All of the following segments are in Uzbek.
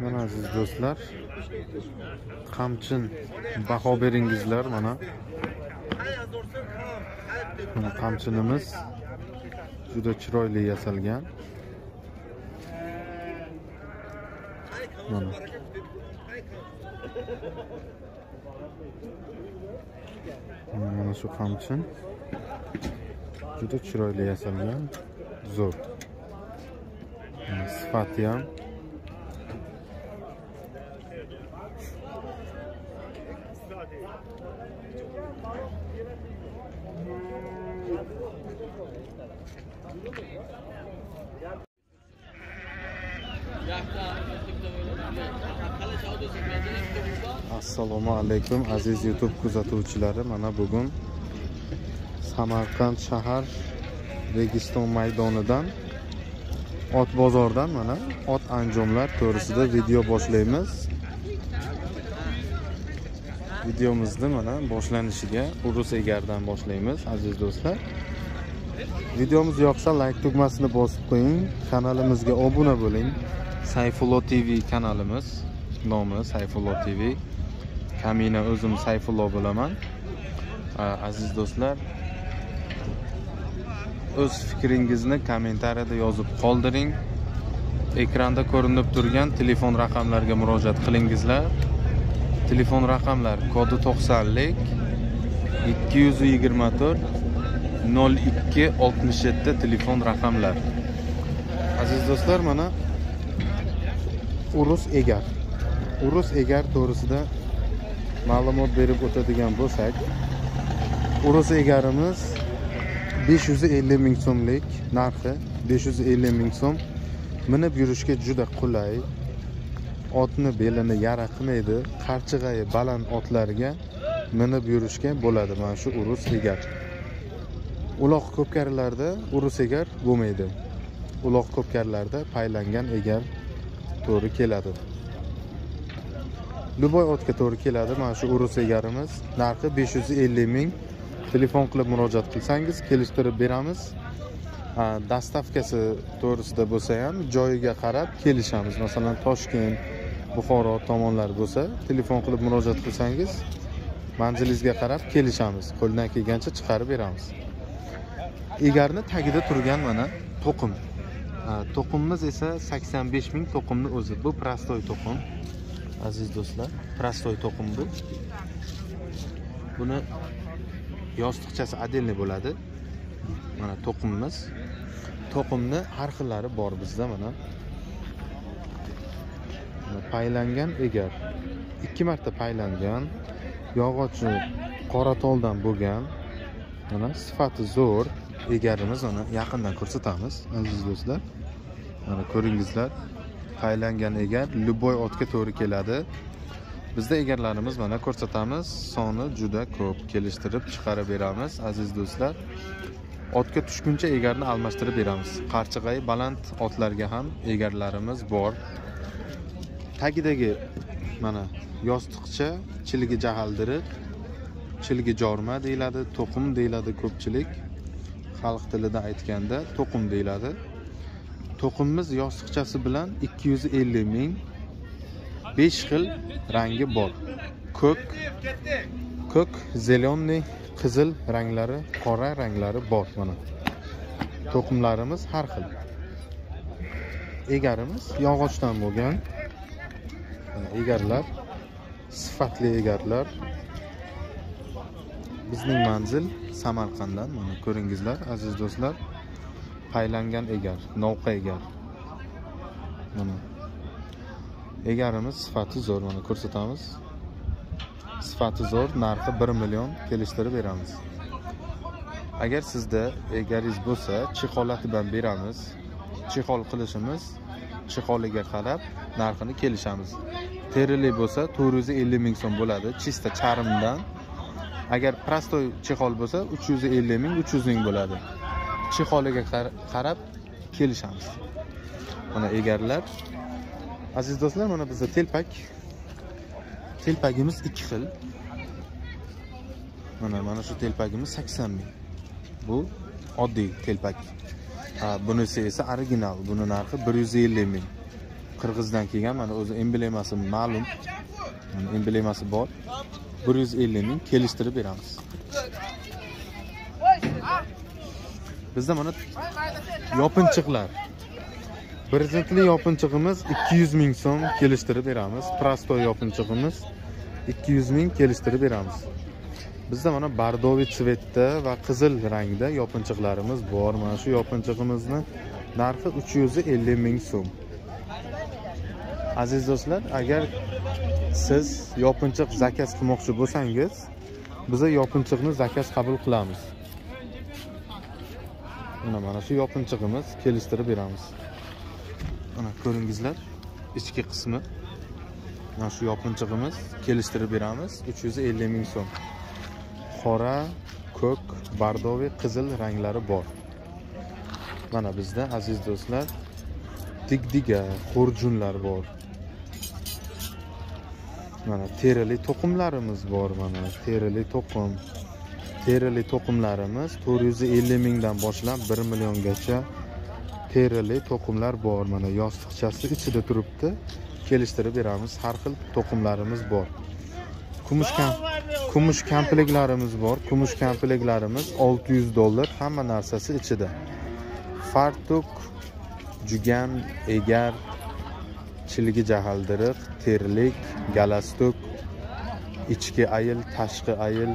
mana aziz do'stlar qamchin baho beringizlar mana. Mana qamchinimiz juda chiroyli yasalgan. Mana. Mana shu qamchin juda chiroyli yasalgan. Zo'r. Sifati ham assalomu alaykum aziz youtube kuzatuvchilari. Mana bugun samarqand shahar registon maydonidan ot bozordan mana ot anjomlar to'g'risida video boshlaymiz. Videomizni mana boshlanishiga urus egardan boshlaymiz aziz do'stlar. Videomiz yoqsa like tugmasini bosib qo'ying kanalimizga obuna bo'ling. Sayfullo tv kanalimiz nomi sayfullo tv kamina o'zim sayfullo bo'laman. Aziz do'stlar o'z fikringizni kommentariyada yozib qoldiring. Ekranda ko'rinib turgan telefon raqamlarga murojaat qilingizlar. Telefon raqamlar kodi to'qsonlik ikki yuz yigirma to'rt nol ikki oltmish yetti telefon raqamlar. Aziz do'stlar mana urus egar. Urus egar to'g'risida ma'lumot berib o'tadigan bo'lsak urus egarimiz 550 ming so'mlik narxi 550 ming so'm minib yurishga juda qulay. Otni belini yara qilmaydi qarchig'ayi baland otlarga minib yurishga bo'ladi mana shu urus egar. Uloq ko'pkarilarda urus egar bo'lmaydi. Uloq ko'pkarilarda paylangan egar to'g'ri keladi. Duboy otga to'g'ri keladi. Mana shu urus egarimiz. Narxi 550 ming. Telefon qilib murojaat qilsangiz kelishtirib beramiz. Dastavkasi to'g'risida bo'lsa ham joyiga qarab kelishamiz. Masalan toshkent buxoro tomonlar bo'lsa telefon qilib murojaat qilsangiz manzilingizga qarab kelishamiz. Qo'ldan kelgancha chiqarib beramiz. Egarni tagida turgan mana to'qim. To'qimimiz esa 85 ming to'qimni o'zi. Bu prostoy to'qim. Aziz do'stlar prostoy to'qim bu. Buni yostiqchasi отдельный bo'ladi. Mana to'qimimiz. To'qimni har xillari bor bizda mana. Paylangan egar. Ikki marta paylangan. Yog'ochi qoratoldan bo'lgan. Mana sifati zo'r. Egarimiz mana yaqindan ko'rsatamiz aziz do'stlar. Mana ko'ringizlar. Paylangan egar любой otga to'g'ri keladi. Bizda egarlarimiz mana ko'rsatamiz. Soni juda ko'p. Kelishtirib chiqarib beramiz aziz do'stlar. Otga tushguncha egarni almashtirib beramiz. Qarchig'ay baland otlarga ham egarlarimiz bor. Tagidagi mana yostiqcha chiligi jahaldiriq chiligi jorma deyiladi to'qim deyiladi ko'pchilik. Xalq tilida aytganda to'qim deyiladi. To'qimimiz yostiqchasi bilan 250 ming 5 xil rangi bor. Ko'k ko'k зеленый qizil ranglari qora ranglari bor mana. To'qimlarimiz har xil. Egarimiz yog'ochdan bo'lgan. Egarlar sifatli egarlar. Bizning manzil samarqanddan mana ko'ringizlar aziz do'stlar. Paylangan egar novqa egar. Mana. Egarimiz sifati zo'r mana ko'rsatamiz. Sifati zo'r narxi 1 million kelishtirib beramiz. Agar sizda egaringiz bo'lsa chexolati bilan beramiz. Chexol qilishimiz chexoliga qarab narxini kelishamiz. Terili bo'lsa 450 ming so'm bo'ladi chista charmdan. Agar prostoy chexol bo'lsa 350 ming 300 ming bo'ladi. Chexoliga qarab kelishamiz. Mana egarlar aziz do'stlar mana bizda telpak. Telpagimiz ikki xil. Mana mana shu telpagimiz 80 ming. Bu oddiy telpak. Bunisi esa original. Buni narxi 150 ming. Qirg'izdan kelgan mana o'zi emblemasi ma'lum. Emblemasi bor. Bir yuz ellik ming kelishtirib beramiz. Bizda mana yopinchiqlar. Brezentli yopinchig'imiz ikki yuz ming so'm kelishtirib beramiz. Prostoy yopinchig'imiz ikki yuz ming kelishtirib beramiz. Bizda mana bardoviy svetda va qizil rangda yopinchiqlarimiz bor. Mana shu yopinchig'imizni narxi uch yuz ellik ming so'm. Aziz do'stlar agar siz yopinchiq zakaz qilmoqchi bo'lsangiz biza yopinchiqni zakaz qabul qilamiz. Mana mana shu yopinchig'imiz kelishtirib beramiz. Mana ko'ringizlar ichki qismi. Mana shu yopinchig'imiz kelishtirib beramiz uch yuz ellik ming so'm. Qora ko'k bardoviy qizil ranglari bor. Mana bizda aziz do'stlar digdiga xurjunlar bor. Mana terili to'qimlarimiz bor mana terili to'qim. Terili to'qimlarimiz to'rt yuz ellik mingdan boshlab bir milliongacha terili to'qimlar bor. Mana yostiqchasi ichida turibdi. Kelishtirib beramiz. Har xil to'qimlarimiz bor. Kumush kam kumush kampliklarimiz bor. Kumush kampliklarimiz 600 dollar hamma narsasi ichida. Fartuk jugan egar chilgi jahaldiriq terlik galastuk ichki ayil tashqi ayil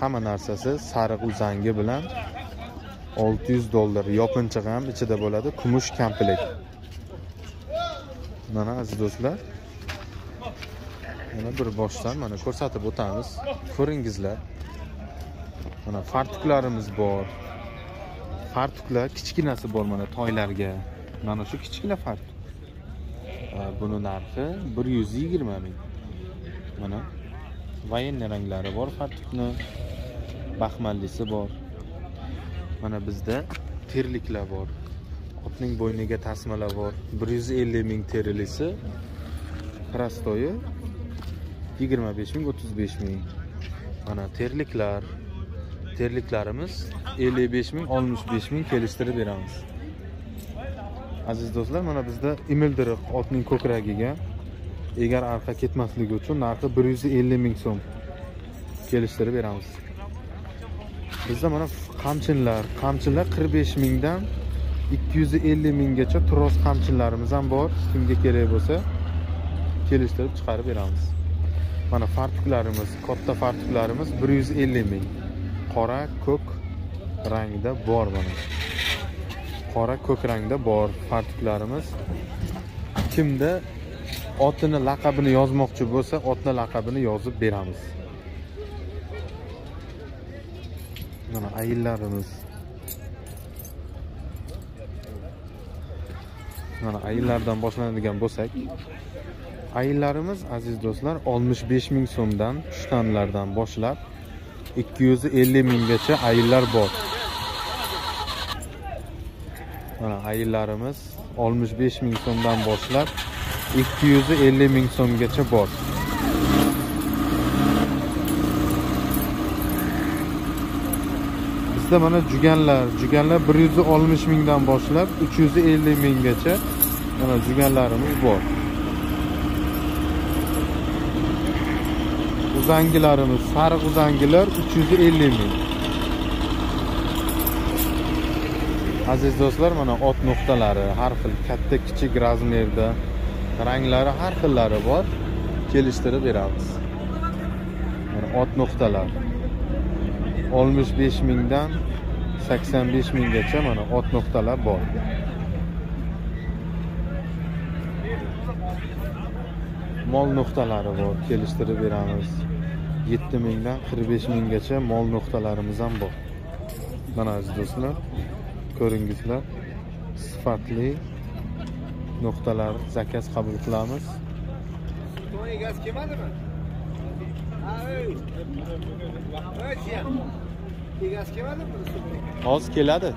hamma narsasi sariq uzangi bilan 600 dollar yopinchig'i ham ichida bo'ladi kumush komplekt mana aziz do'stlar mana bir boshdan mana ko'rsatib o'tamiz. Ko'ringizlar mana fartuklarimiz bor. Fartuklar kichkinasi bor mana toylarga. Mana shu kichkina fartuk. Buni narxi bir yuz yigirma ming. Mana. Voyenniy ranglari bor fartukni baxmallisi bor. Mana bizda terliklar bor otning bo'yniga tasmalar bor. Bir yuz ellik ming terilisi prostoyi yigirma besh ming o'ttiz besh ming. Mana terliklar terliklarimiz ellik besh ming oltmish besh ming kelishtirib beramiz. Aziz do'stlar mana bizda imildiriq otning ko'kragiga egar arqa ketmasligi uchun narxi bir yuz ellik ming so'm kelishtirib beramiz. Bizda mana qamchinlar qamchinlar qirq besh mingdan ikki yuz ellik minggacha tross qamchinlarimiz ham bor. Kimga kerak bo'lsa kelishtirib chiqarib beramiz. Mana fartuklarimiz katta fartuklarimiz bir yuz ellik ming. Qora ko'k rangda bor mana. Qora ko'k rangda bor fartuklarimiz. Kimda otini laqabini yozmoqchi bo'lsa otni laqabini yozib beramiz. Mana ayillarimiz. Mana ayillardan boshlanadigan bo'lsak ayillarimiz aziz do'stlar 65 ming so'mdan pushtanlardan boshlab 250 minggacha ayillar bor. Mana ayillarimiz 65 ming so'mdan boshlab 250 ming so'mgacha bor. Bizda mana juganlar juganlar 160 mingdan boshlab 350 minggacha mana juganlarimiz bor. Uzangilarimiz sariq uzangilar 350 ming. Aziz do'stlar mana ot nuqtalari har xil katta kichik razmerda ranglari har xillari bor. Kelishtirib beramiz. Ot nuqtalar. 65 mingdan 85 minggacha mana ot nuqtalar bor. Mol nuqtalari bor. Kelishtirib beramiz. 7 mingdan 45 minggacha mol nuqtalarimiz ham bor. Mana aziz do'stlar ko'ringizlar sifatli nuqtalar zakaz qabul qilamiz. Egasi kelmadimi egasi kelmadimi hozir keladi.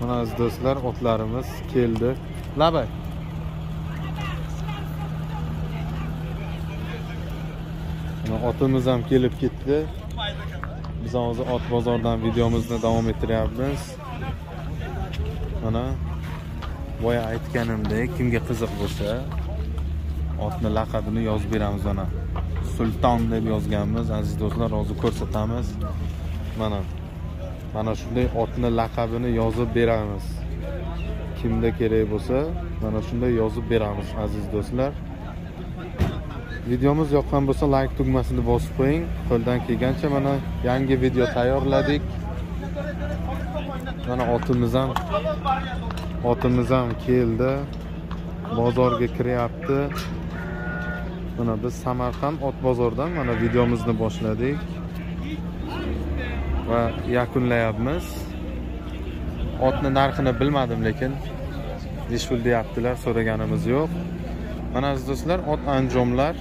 Mana aziz do'stlar otlarimiz keldi. Labay. Mana otimiz ham kelib ketdi. Biz hozir ot bozoridan videomizni davom ettiryapmiz mana boya aytganimdek kimga qiziq bo'lsa otni laqabini yozib beramiz mana sulton deb yozganmiz aziz do'stlar hozir ko'rsatamiz. Mana. Mana shunday otni laqabini yozib beramiz. Kimda kerak bo'lsa mana shunday yozib beramiz aziz do'stlar. Videomiz yoqqan bo'lsa layk tugmasini bosib qo'ying. Qo'ldan kelgancha mana yangi video tayyorladik. Mana otimiz ham otimiz ham keldi. Bozorga kiryapti. Mana biz samarqand ot bozoridan mana videomizni boshladik. Va yakunlayapmiz. Otni narxini bilmadim lekin besh pul deyaptilar so'raganimiz yo'q. Mana aziz do'stlar ot anjomlar.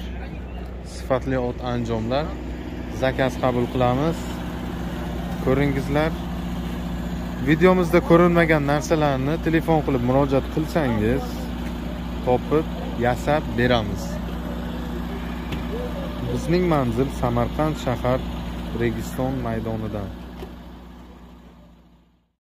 Sifatli ot anjomlar. Zakaz qabul qilamiz. Ko'ringizlar. Videomizda ko'rinmagan narsalarni telefon qilib murojaat qilsangiz topib yasab beramiz. Bizning manzil samarqand shahar registon maydonidan.